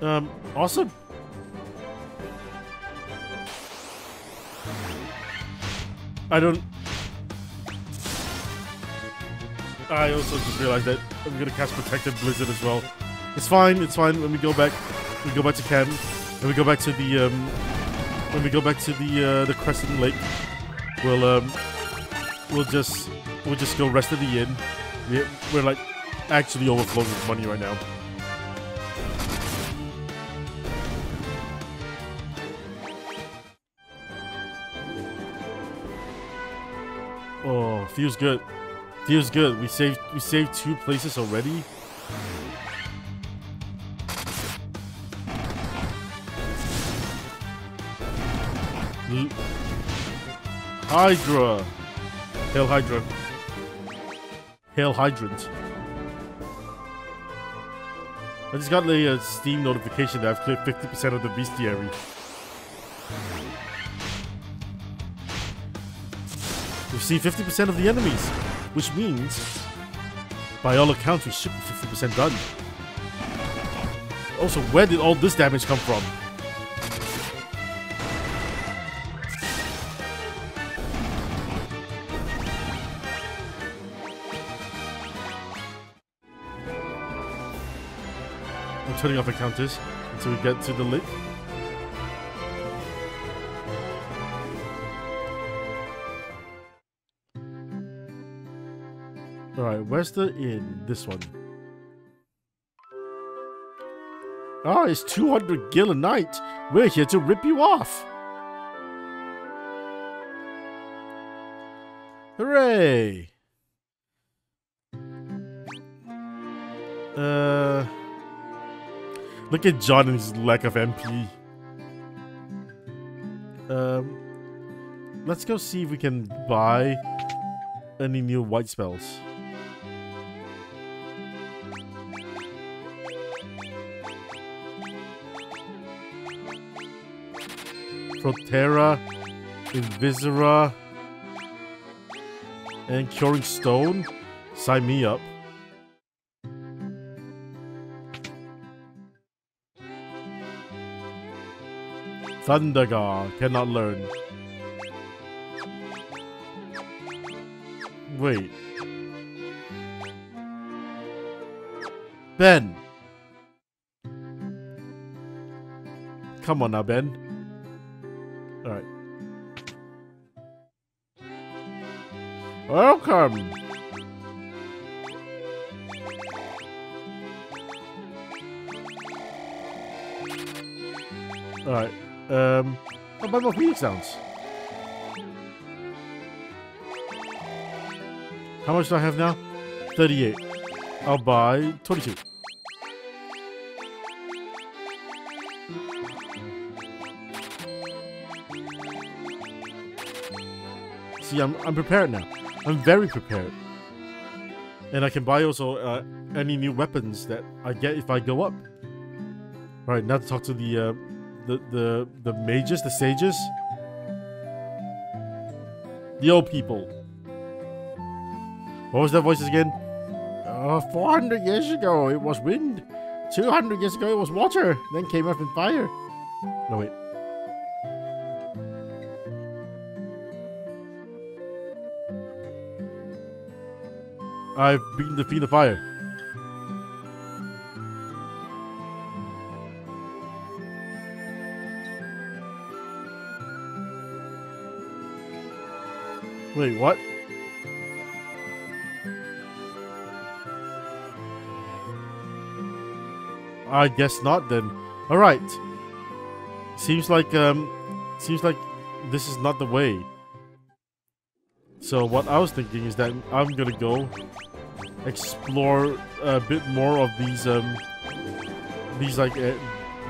Um, awesome. I don't... I also just realized that I'm gonna cast Protective Blizzard as well. It's fine, it's fine. When we go back, we go back to camp, and we go back to the, um, when we go back to the, uh, the Crescent Lake, we'll, um, we'll just, we'll just go rest of the inn. We're, we're like, actually overflowing with money right now. Feels good. Feels good. We saved we saved two places already. L Hydra. Hail Hydra. Hail Hydrant. I just got a uh, Steam notification that I've cleared 50% of the bestiary. We've seen 50% of the enemies, which means, by all accounts, we should be 50% done. Also, where did all this damage come from? I'm turning off encounters until we get to the lake. The inn? This one. Ah, it's 200 gil a night. We're here to rip you off. Hooray! Uh, look at John and his lack of MP. Um, let's go see if we can buy any new white spells. Protera, Invisira, and Curing Stone. Sign me up. Thundaga cannot learn. Wait. Ben! Come on now, Ben. Welcome! Alright. Um, I'll buy more Phoenix Downs. How much do I have now? 38. I'll buy 22. See, I'm, I'm prepared now. I'm very prepared. And I can buy also uh, any new weapons that I get if I go up. Alright, now to talk to the, uh, the, the, the mages, the sages. The old people. What was their voices again? Uh, 400 years ago it was wind. 200 years ago it was water. Then came up in fire. No, wait. I've beaten the fiend of fire. Wait, what? I guess not then. Alright. Seems like, um, seems like this is not the way. So what I was thinking is that I'm gonna go explore a bit more of these um these like uh,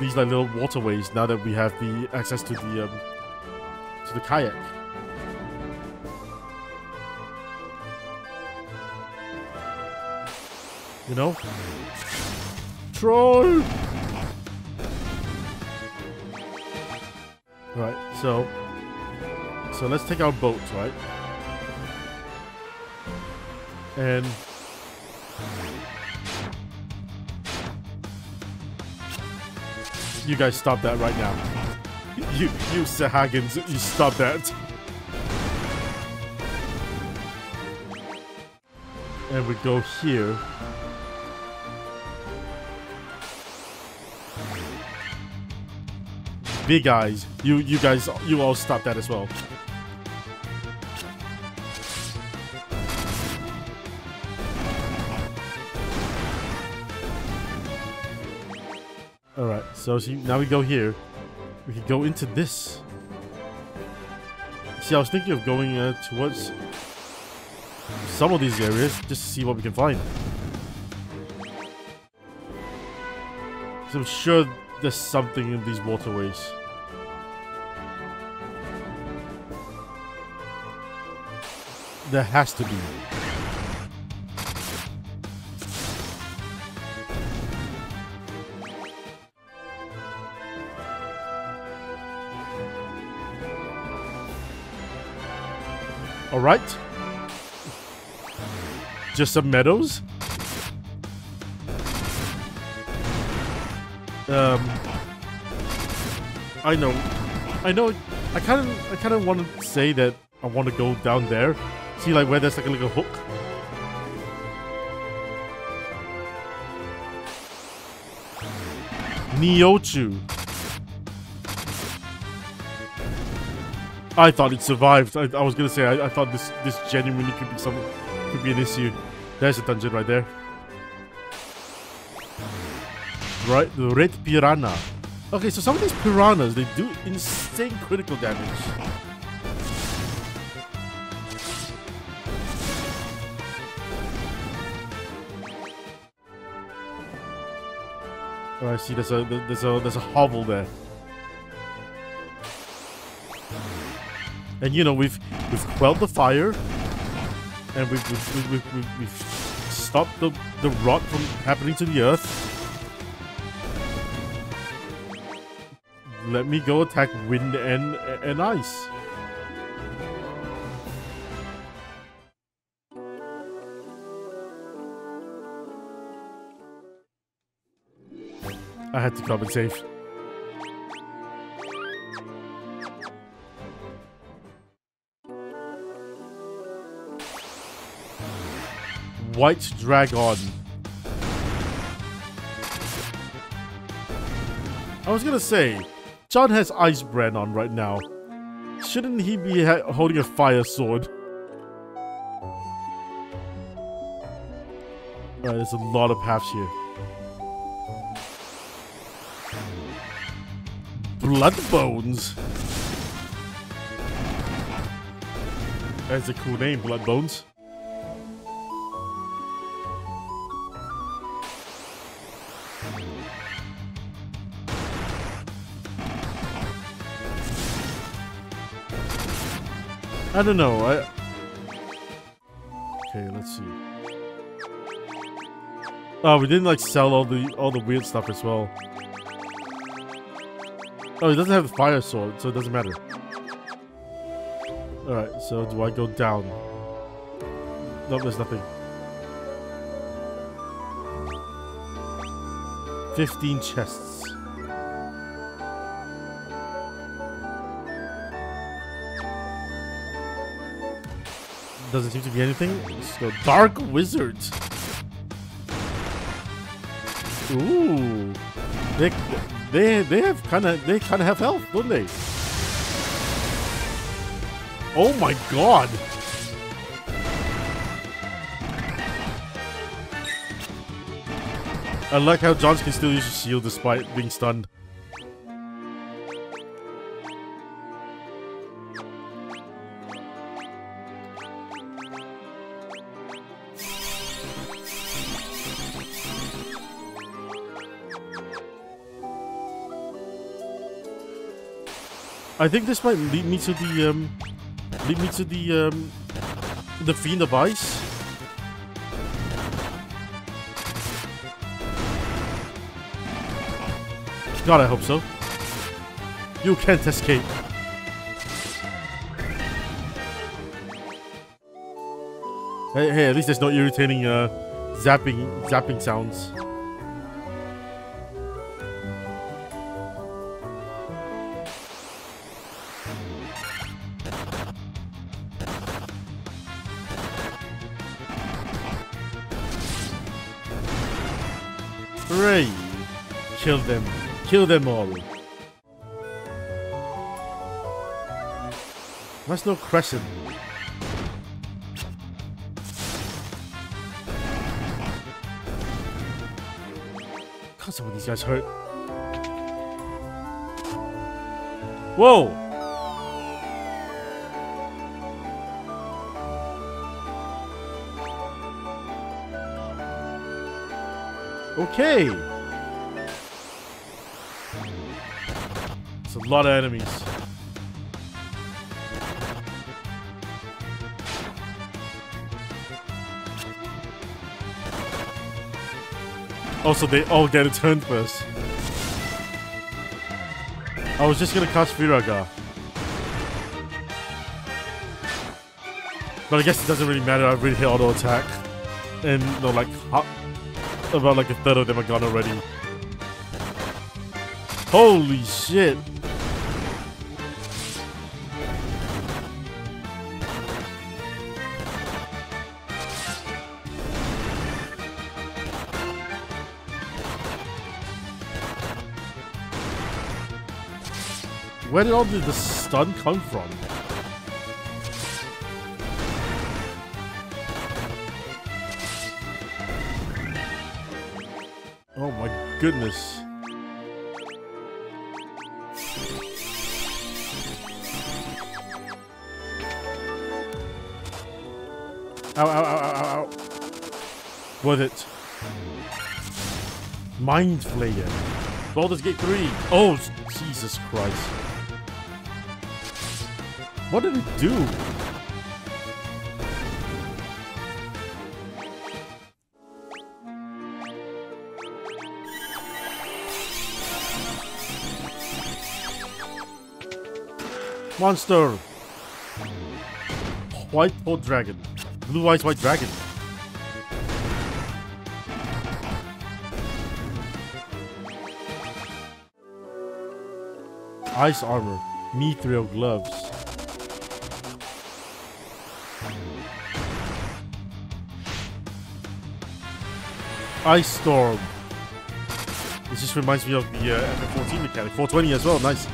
these like little waterways now that we have the access to the um to the kayak. You know? Troll! Right, so so let's take our boats, right? And You guys stop that right now. You, you Sahagins, you stop that. And we go here. Big eyes. You you guys you all stop that as well. So see, now we go here. We can go into this. See, I was thinking of going uh, towards some of these areas just to see what we can find. I'm sure there's something in these waterways. There has to be. Alright. Just some meadows? Um, I know, I know. I kind of, I kind of want to say that I want to go down there. See, like where there's like a little hook. Neochu. I thought it survived. I, I was gonna say I, I thought this this genuinely could be some could be an issue. There's a dungeon right there. Right, the red piranha. Okay, so some of these piranhas they do insane critical damage. Oh, I see. There's a there's a there's a hovel there. And you know we've we've quelled the fire, and we've we've, we've, we've, we've stopped the the rot from happening to the earth. Let me go attack wind and and ice. I had to come and save. White Dragon. I was gonna say, John has Ice Brand on right now. Shouldn't he be holding a fire sword? Alright, there's a lot of paths here. Blood Bones. That's a cool name, Blood Bones. I don't know. I okay. Let's see. Oh, we didn't like sell all the all the weird stuff as well. Oh, he doesn't have the fire sword, so it doesn't matter. Alright, so do I go down? Nope, there's nothing. 15 chests. Doesn't seem to be anything. Let's go Dark Wizard. Ooh. They, they, they have kind of, they kind of have health, don't they? Oh my god. I like how Johns can still use his shield despite being stunned. I think this might lead me to the um lead me to the um the fiend of ice. God, I hope so. You can't escape. Hey, hey, at least there's no irritating uh zapping zapping sounds. Hooray! Kill them. Kill them all. That's no crescent. God, some of these guys hurt. Whoa! Okay. It's a lot of enemies. Also, they all get a turn first. I was just gonna cast Firaga. But I guess it doesn't really matter, I've really hit auto attack. And, know, like, about like a third of them are gone already. Holy shit! Where did all the, the stun come from? Goodness. Ow, ow, ow, ow, ow. Worth it. Mind Flayer. Baldur's Gate 3. Oh, Jesus Christ. What did it do? Monster! White Pole Dragon. Blue Eyes White Dragon. Ice Armor. Mithril Gloves. Ice Storm. This just reminds me of the uh, FF14 mechanic. 420 as well, nice.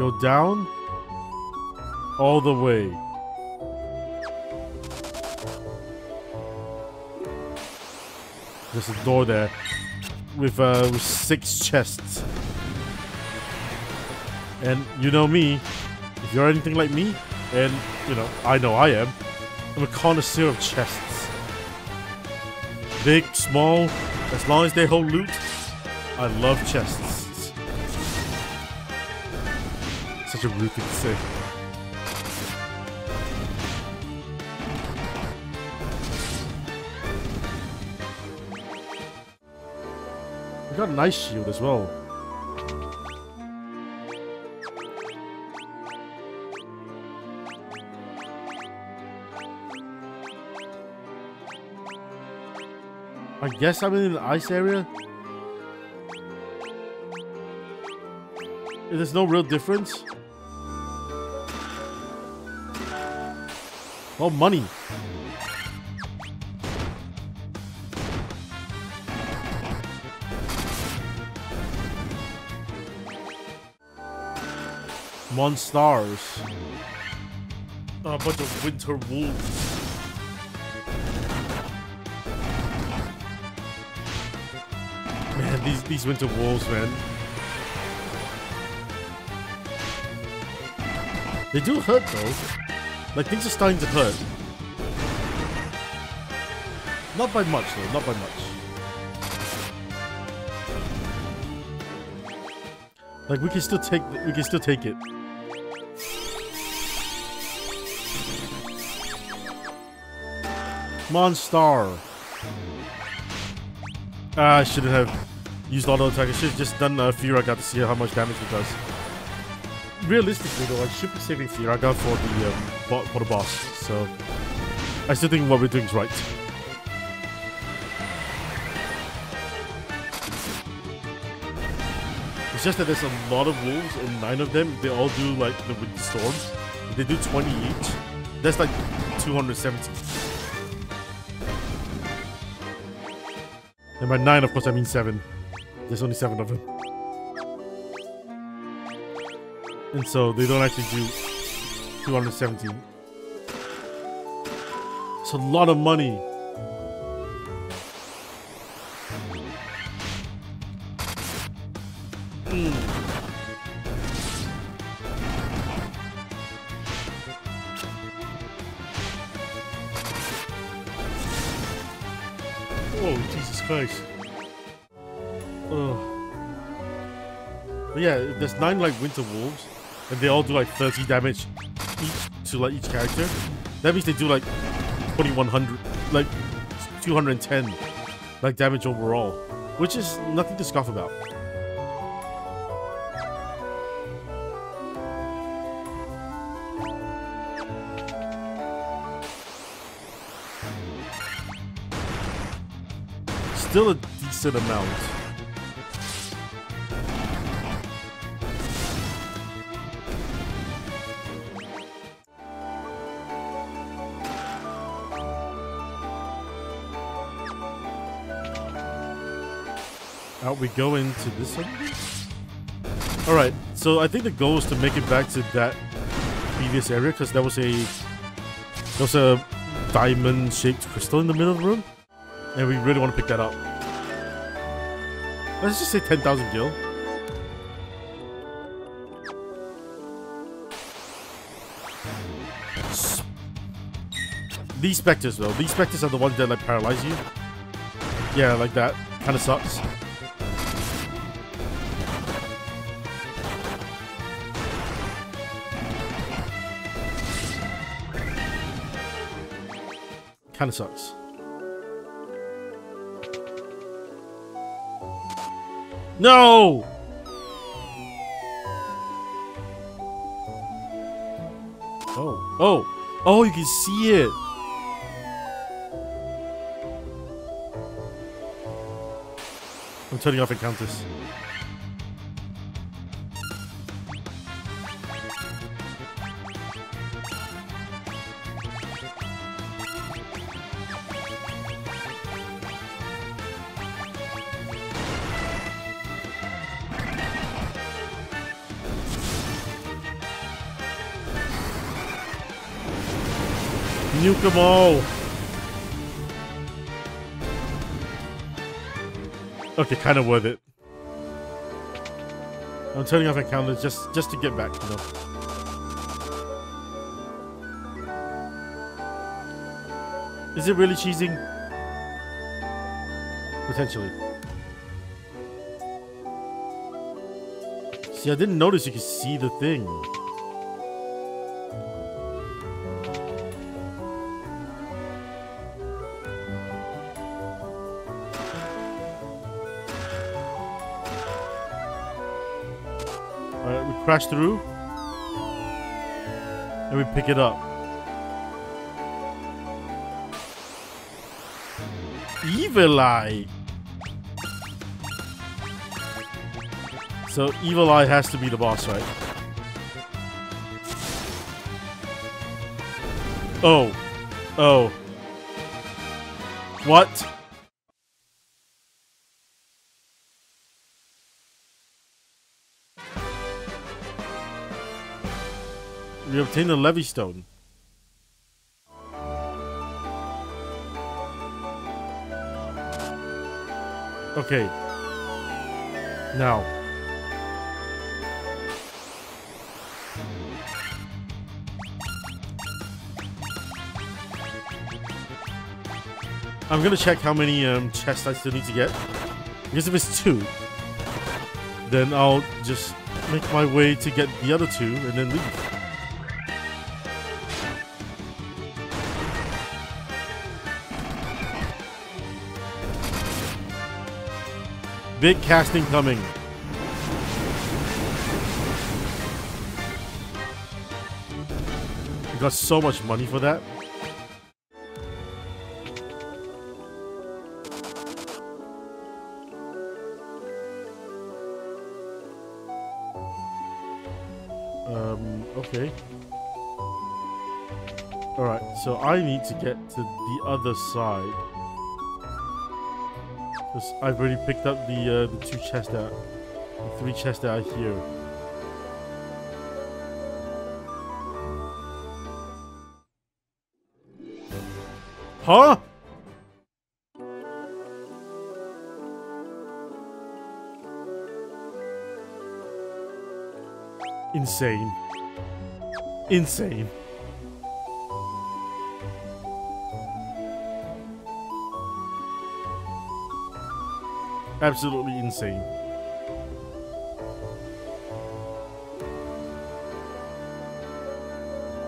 Go down? All the way. There's a door there with uh with six chests. And you know me, if you're anything like me, and you know, I know I am, I'm a connoisseur of chests. Big, small, as long as they hold loot, I love chests. Such a rude thing to say. We got a nice shield as well. I guess I'm in the ice area. There's no real difference. Oh, money. Monstars. Ah, A bunch of winter wolves. Man, these these winter wolves, man. They do hurt though. Like things are starting to hurt. Not by much though, not by much. Like we can still take we can still take it. Monstar. Ah, I shouldn't have used auto attack. I should have just done a Firaga to see how much damage it does. Realistically though, I should be saving got for the um, for the boss. So I still think what we're doing is right. It's just that there's a lot of wolves and nine of them. They all do like the wind storms. They do 20 each. That's like 270. And by nine, of course, I mean seven. There's only seven of them. And so they don't actually do 270. It's a lot of money. Mm. Oh, Jesus Christ. But yeah, there's nine like winter wolves, and they all do like 30 damage each to like each character. That means they do like 2100, like 210 like damage overall, which is nothing to scoff about. Still a decent amount. We go into this. Alright, so I think the goal is to make it back to that previous area because there was a there was a diamond shaped crystal in the middle of the room. And we really want to pick that up. Let's just say 10,000 gil. These specters though, these specters are the ones that like paralyze you. Yeah, like that. Kinda sucks. Kinda sucks. No! Oh, oh, oh, you can see it. I'm turning off encounters. Nuke them all. Okay, kind of worth it. I'm turning off my encounters just just to get back, you know. Is it really cheesing? Potentially. See, I didn't notice you could see the thing. Crash through. And we pick it up. Evil Eye! So Evil Eye has to be the boss, right? Oh. Oh. What? We obtain the Levistone. Okay. Now. I'm gonna check how many um, chests I still need to get. Because if it's two, then I'll just make my way to get the other two and then leave. Big casting coming. We got so much money for that. Um, okay. Alright, so I need to get to the other side. Because I've already picked up the, uh, the two chests that... The three chests that are here. Huh? Insane. Insane. Absolutely insane.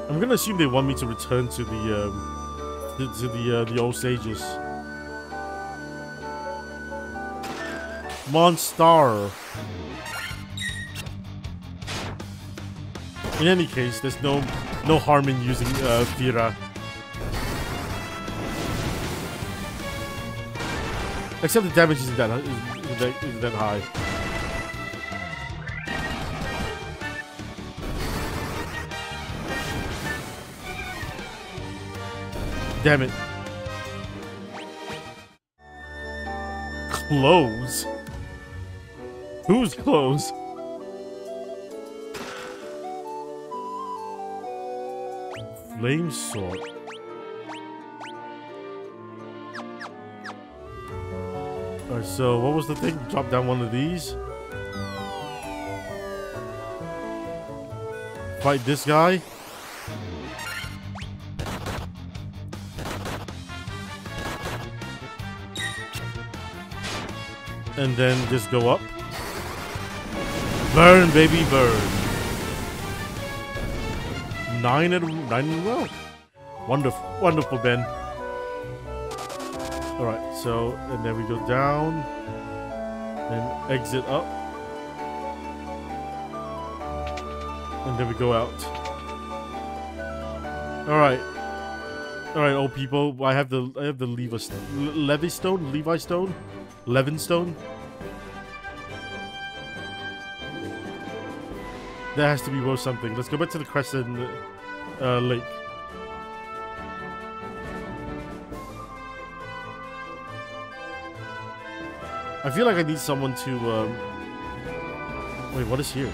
I'm gonna assume they want me to return to the um, to, to the uh, the old sages. Monstar. In any case, there's no no harm in using uh, Fira. Except the damage isn't that, isn't isn't that high. Damn it. Clothes? Who's clothes? Flame sword. Alright, so what was the thing? Drop down one of these. Fight this guy. And then just go up. Burn, baby, burn. Nine and nine in a row. Wonderful, wonderful, Ben. So and then we go down and exit up, and then we go out. All right, all right, old people. I have the I have the Levi Le Levi stone, Levi stone, Levin stone. That has to be worth something. Let's go back to the Crescent uh, Lake. I feel like I need someone to, um... Wait, what is here?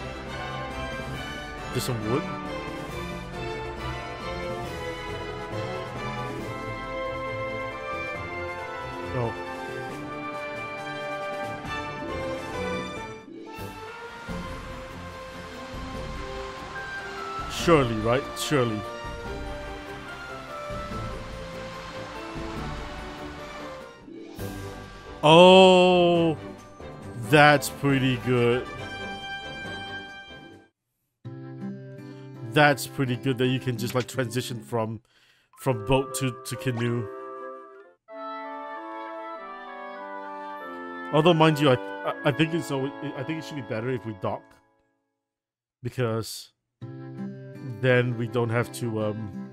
Just some wood? Oh. Surely, right? Surely. Oh, that's pretty good. That's pretty good that you can just like transition from from boat to, to canoe. Although, mind you, I I think it's so I think it should be better if we dock because then we don't have to um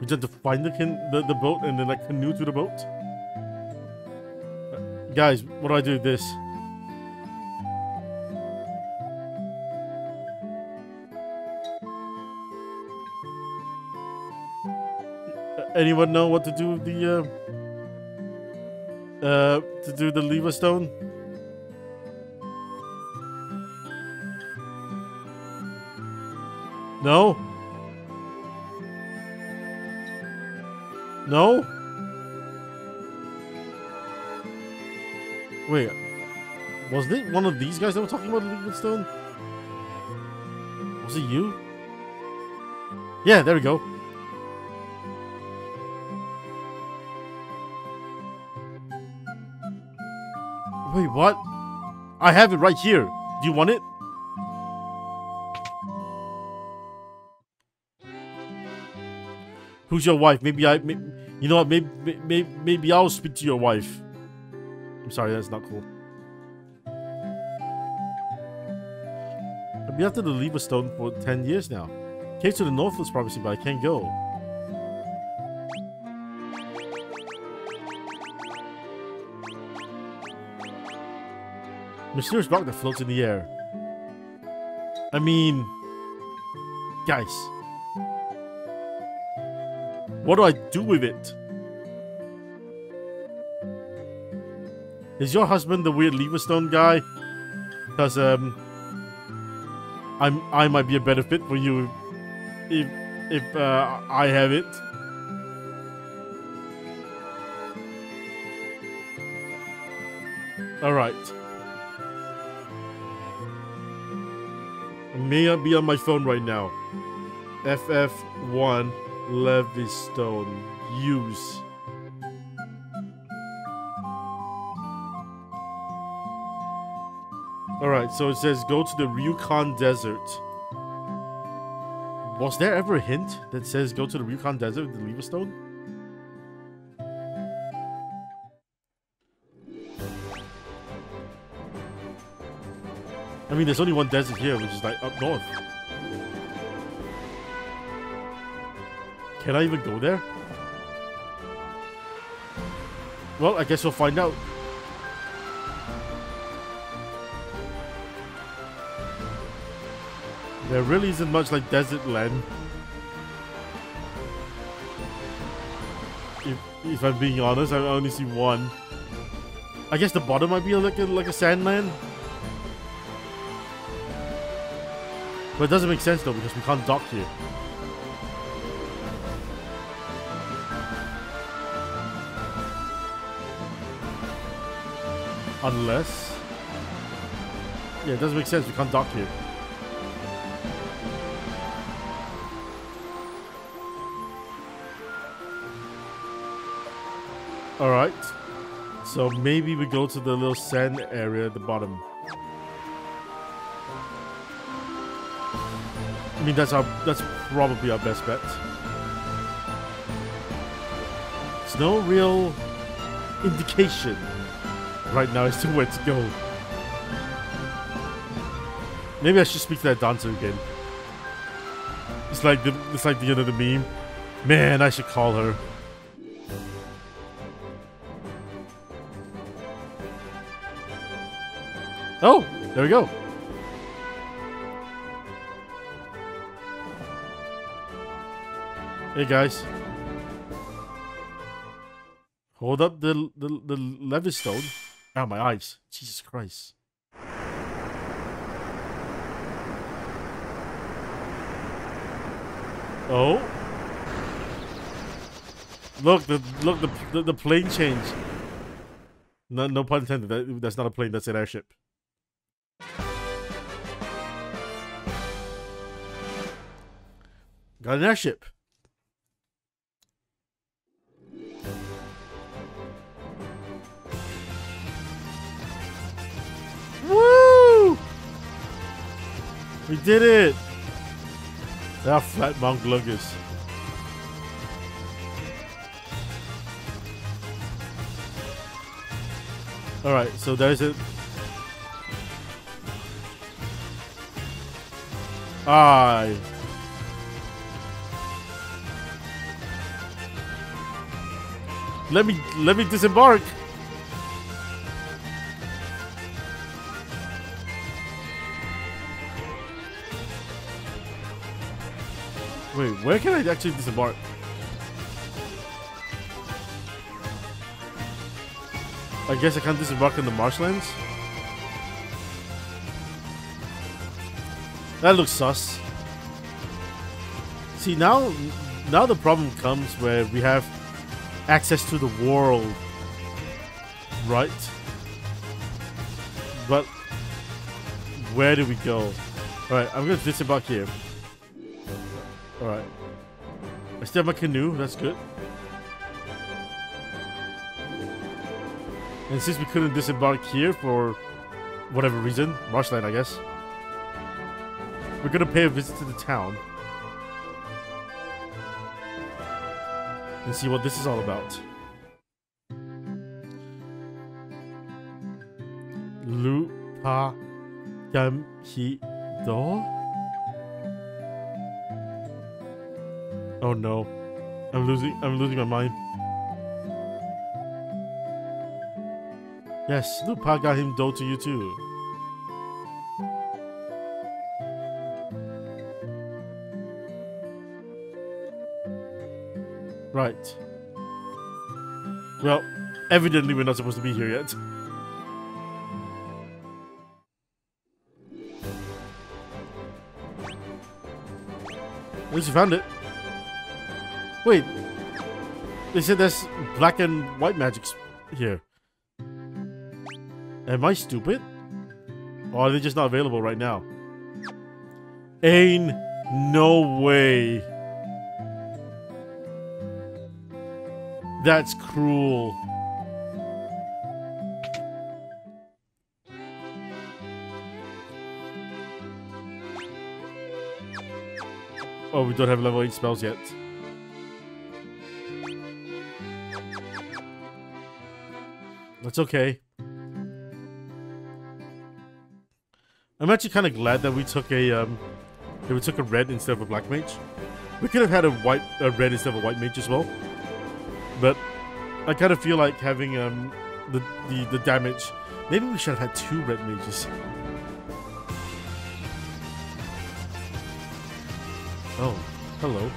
We just have to find the, can the, the boat and then like canoe to the boat. Guys, what do I do with this? Anyone know what to do with the uh, uh to do the Levistone? No? No? Wait. Was it one of these guys that were talking about the stone? Was it you? Yeah, there we go. Wait, what? I have it right here. Do you want it? Who's your wife? Maybe I... Maybe, you know what? Maybe, maybe, maybe I'll speak to your wife. Sorry, that's not cool. I've been after the Levistone for 10 years now. Came to the Northwoods Prophecy, but I can't go. Mysterious rock that floats in the air. I mean, guys, what do I do with it? Is your husband the weird Levistone guy? Because um, I'm I might be a better fit for you if if uh, I have it. All right. may I be on my phone right now. FF1 Levistone. Use. Alright, so it says go to the Ryukahn Desert. Was there ever a hint that says go to the Ryukahn Desert with the Levistone? I mean, there's only one desert here, which is like up north. Can I even go there? Well, I guess we'll find out. There really isn't much like desert land. If, if I'm being honest, I only see one. I guess the bottom might be like a, like a sand land. But it doesn't make sense though because we can't dock here. Unless... Yeah, it doesn't make sense. We can't dock here. Alright. So maybe we go to the little sand area at the bottom. I mean, that's our that's probably our best bet. There's no real indication right now as to where to go. Maybe I should speak to that dancer again. It's like the it's like the end of the meme. Man, I should call her. Oh, there we go. Hey guys. Hold up the the the Levistone. Ah, my eyes. Jesus Christ. Oh. Look, the look the the, the plane change. No, no pun intended. That, that's not a plane. That's an airship. Got an airship. Woo! We did it! They are flat monk luggers. Alright, so there's it. Aye. Ah, Let me let me disembark. Wait, where can I actually disembark? I guess I can't disembark in the marshlands? That looks sus. See, now, now the problem comes where we have access to the world. Right? But, where do we go? Alright, I'm gonna disembark here. Alright. I still have my canoe, that's good. And since we couldn't disembark here for whatever reason, marshland I guess, we're gonna pay a visit to the town. And see what this is all about. Lupa Do. Oh no. I'm losing I'm losing my mind. Yes, Lupa got him do to you too. Well, evidently we're not supposed to be here yet. At least you found it. Wait. They said there's black and white magics here. Am I stupid? Or are they just not available right now? Ain't no way. That's cruel. Oh, we don't have level 8 spells yet. That's okay. I'm actually kind of glad that we took a um, that we took a red instead of a black mage. We could have had a white, a red instead of a white mage as well. But I kind of feel like having um the the the damage. Maybe we should have had two red mages. Oh, hello.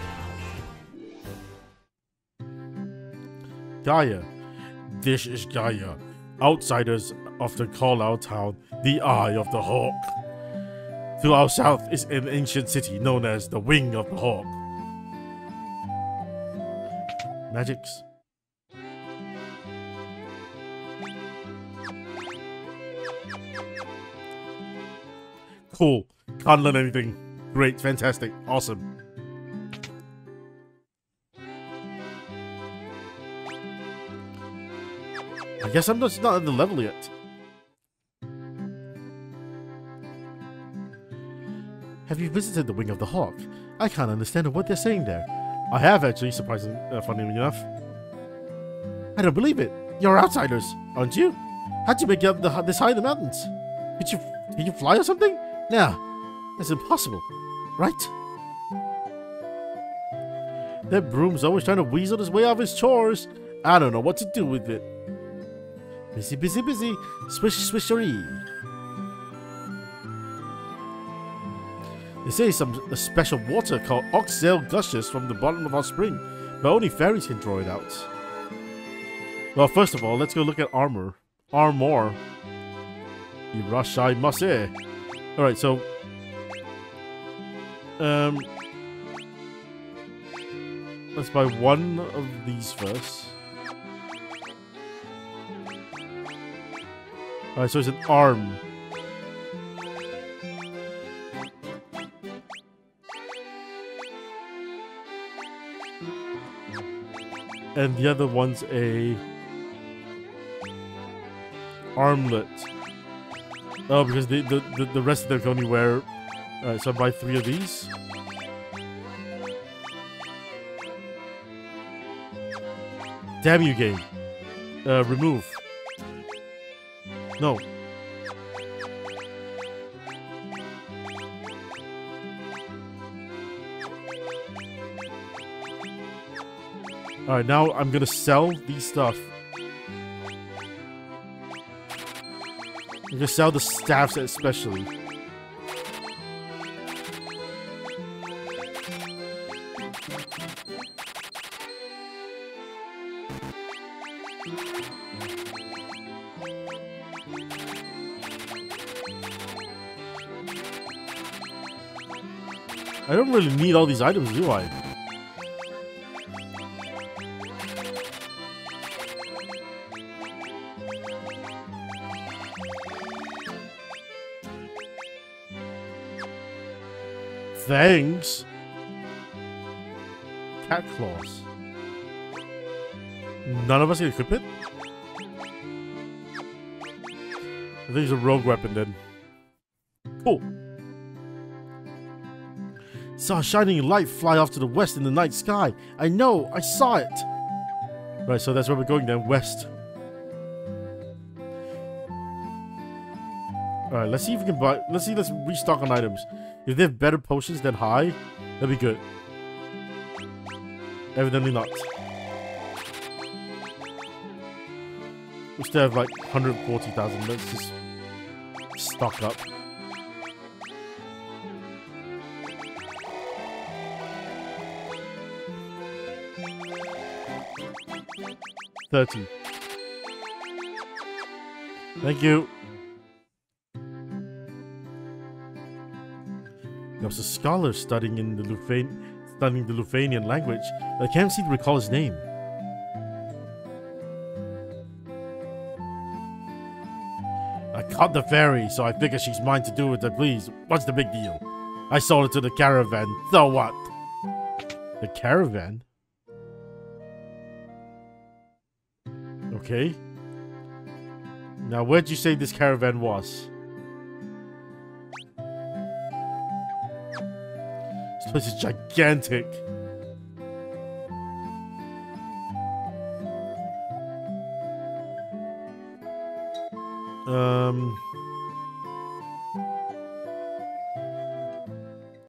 Gaia. This is Gaia. Outsiders often call our town the Eye of the Hawk. To our south is an ancient city known as the Wing of the Hawk. Magics. Cool. Can't learn anything. Great, fantastic, awesome. I guess I'm just not at the level yet. Have you visited the Wing of the Hawk? I can't understand what they're saying there. I have actually, surprisingly, uh, funny enough. I don't believe it. You're outsiders, aren't you? How'd you make it up the, this high in the mountains? Did you, did you fly or something? Nah, that's impossible, right? That broom's always trying to weasel his way out of his chores. I don't know what to do with it. Busy, busy, busy. Swish, swishery. They say some special water called Oxyale gushes from the bottom of our spring, but only fairies can draw it out. Well, first of all, let's go look at armor. Armor. Irashai Mase. Alright, so... Um... Let's buy one of these first. Alright, so it's an arm. and the other one's a armlet. Oh, because the the, the, rest of them can only wear. Alright, so I buy three of these. Damn you, game. Uh, remove. No. Alright, now I'm gonna sell these stuff. I'm gonna sell the staffs especially. I don't really need all these items, do I? Thanks. Cat claws. None of us can equip it? I think it's a rogue weapon then. Cool. Saw a shining light fly off to the west in the night sky. I know, I saw it. Right, so that's where we're going then, west. Alright, let's see if we can buy... Let's see, let's restock on items. If they have better potions than high, that'd be good. Evidently not. We still have like 140,000. Let's just stock up. 30. Thank you. There was a scholar studying in the Lufan studying the Lufenian language, but I can't seem to recall his name. I caught the fairy, so I figure she's mine to do with I please. What's the big deal? I sold it to the caravan, so what? The caravan? Okay. Now, where'd you say this caravan was? Place is gigantic. Um...